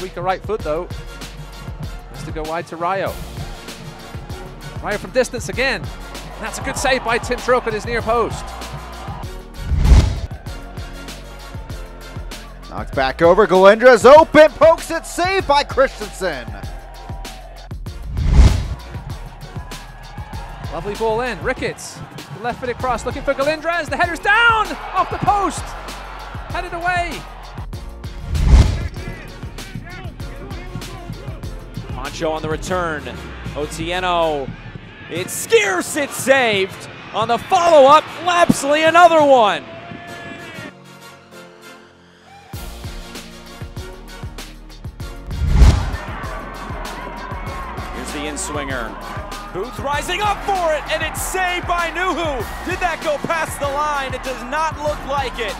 his weaker right foot, though. Has to go wide to Rayo. Rayo from distance again. And that's a good save by Tim Trilk at his near post. Knocked back over. Galindra's open. Pokes it. Saved by Christensen. Lovely ball in. Ricketts. Left foot cross looking for Galindras. The header's down off the post. Headed away. Poncho on the return. Otieno. It's scarce. It's saved. On the follow up, Lapsley another one. Here's the in swinger. Booth rising up for it, and it's saved by Nuhu. Did that go past the line? It does not look like it.